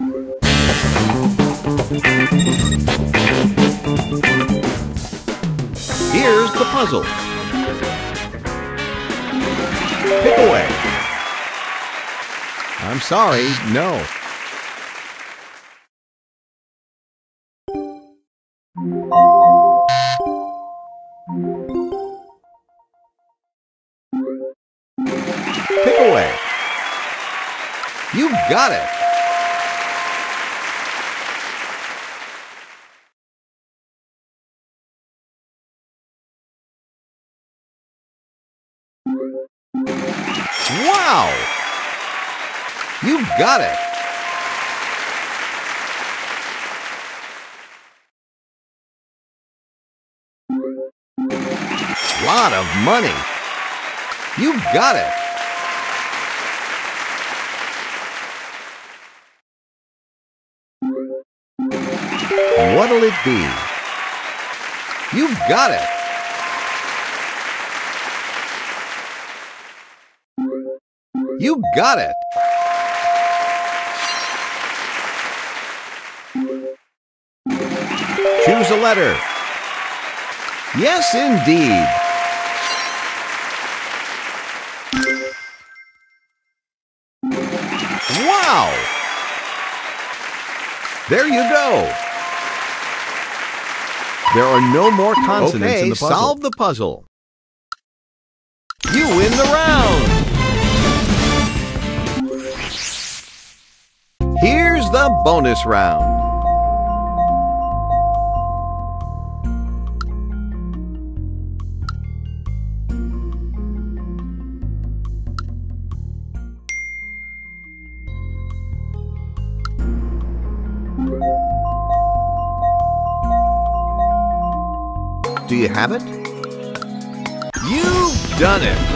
Here's the puzzle. Pick away. I'm sorry, no. Pick away. You got it. Wow! You got it. Lot of money. You got it. What'll it be? You got it. You got it. Choose a letter. Yes, indeed. Wow! There you go. There are no more consonants okay, in the puzzle. solve the puzzle. You win the round. The bonus round. Do you have it? You've done it!